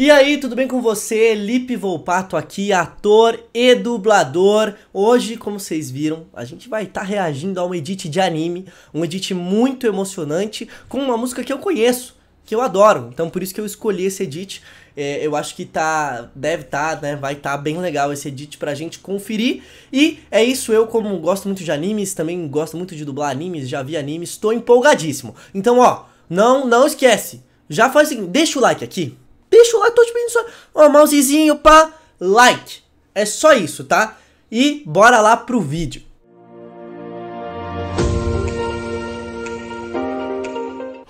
E aí, tudo bem com você? Lipe Volpato aqui, ator e dublador. Hoje, como vocês viram, a gente vai estar tá reagindo a um edit de anime, um edit muito emocionante, com uma música que eu conheço, que eu adoro. Então, por isso que eu escolhi esse edit. É, eu acho que tá, deve estar, tá, né? Vai estar tá bem legal esse edit pra gente conferir. E é isso, eu como gosto muito de animes, também gosto muito de dublar animes, já vi animes, estou empolgadíssimo. Então, ó, não, não esquece. Já faz o seguinte, deixa o like aqui Deixa o like, tô te pedindo só. Ó, mousezinho pra like. É só isso, tá? E bora lá pro vídeo.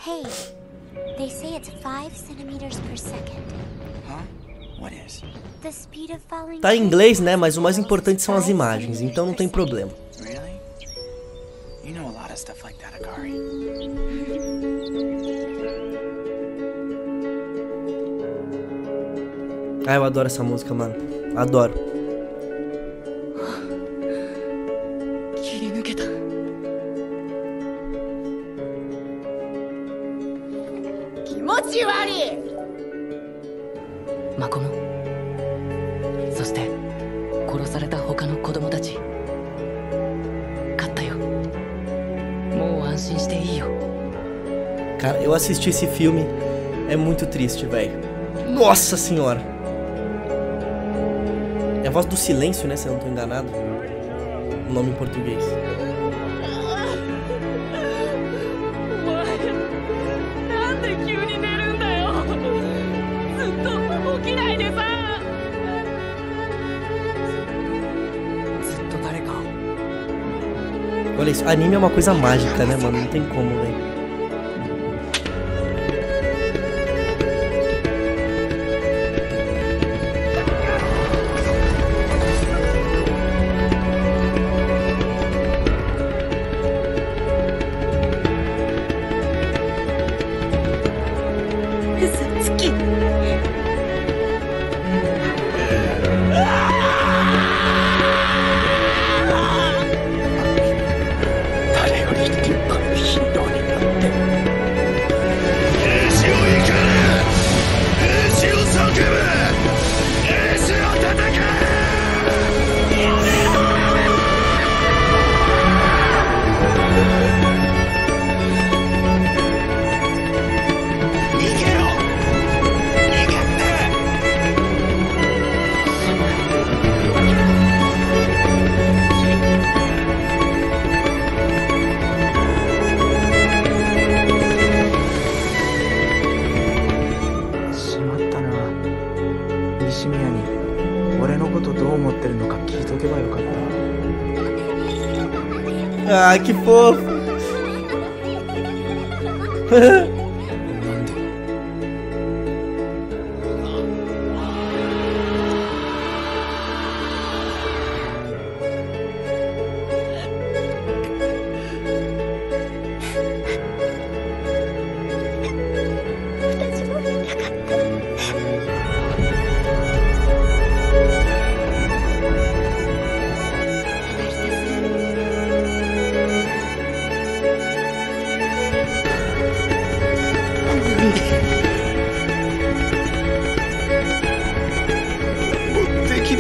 Hey, they say it's 5 centimeters per second. Huh? What is? The speed of falling Tá em inglês, né? Mas o mais importante são as imagens, então não tem problema. Really? You know a lot of stuff like that, Akari. Ah, eu adoro essa música, mano. Adoro. Cara, eu assisti esse filme, é muito triste, velho. Nossa senhora! É a voz do silêncio, né? Se eu não tô enganado. O nome em português. Olha isso, anime é uma coisa mágica, né, mano? Não tem como, velho. Ah, que fofo.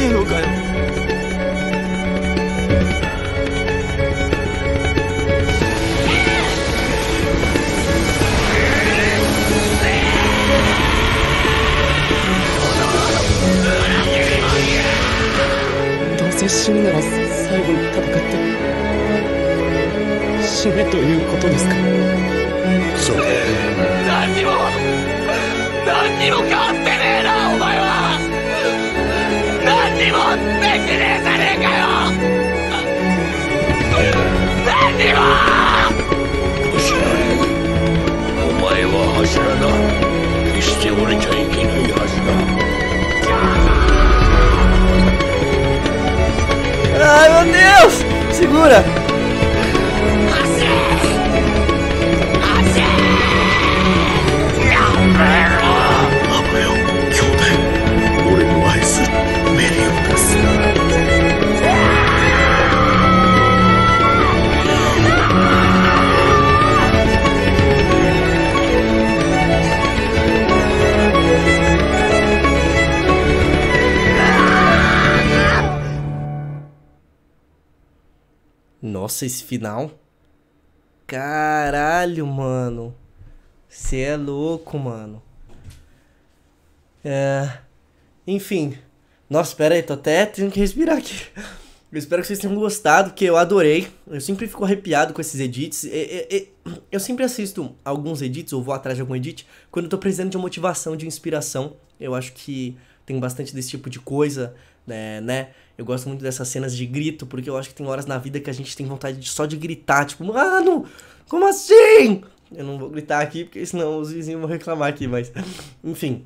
えのかよ。死ぬなら最後に戦って死ねということですか？そう。何にも何にも変わってねもできねえじゃねえかよ。何を Nossa, esse final. Caralho, mano. Você é louco, mano. É. Enfim. Nossa, pera aí, tô até tendo que respirar aqui. Eu espero que vocês tenham gostado, porque eu adorei. Eu sempre fico arrepiado com esses edits. Eu sempre assisto alguns edits, ou vou atrás de algum edit, quando eu tô precisando de motivação, de inspiração. Eu acho que tem bastante desse tipo de coisa, né, né? Eu gosto muito dessas cenas de grito, porque eu acho que tem horas na vida que a gente tem vontade de, só de gritar, tipo, mano, como assim? Eu não vou gritar aqui, porque senão os vizinhos vão reclamar aqui, mas. Enfim.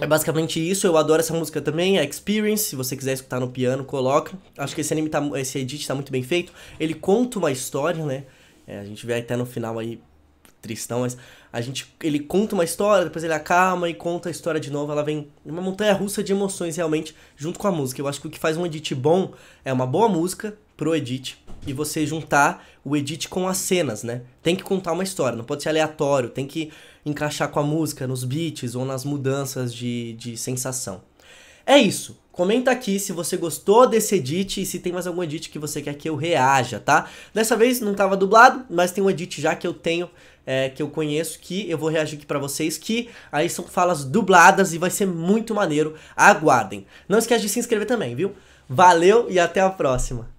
É basicamente isso, eu adoro essa música também, é Experience, se você quiser escutar no piano, coloca. Acho que esse anime tá, esse edit tá muito bem feito. Ele conta uma história, né? É, a gente vê até no final aí tristão, mas a gente ele conta uma história, depois ele acalma e conta a história de novo, ela vem uma montanha russa de emoções realmente junto com a música. Eu acho que o que faz um edit bom é uma boa música pro edit e você juntar o edit com as cenas, né? Tem que contar uma história, não pode ser aleatório, tem que encaixar com a música, nos beats ou nas mudanças de, de sensação. É isso. Comenta aqui se você gostou desse edit e se tem mais algum edit que você quer que eu reaja, tá? Dessa vez não estava dublado, mas tem um edit já que eu tenho, é, que eu conheço, que eu vou reagir aqui pra vocês, que aí são falas dubladas e vai ser muito maneiro. Aguardem. Não esquece de se inscrever também, viu? Valeu e até a próxima.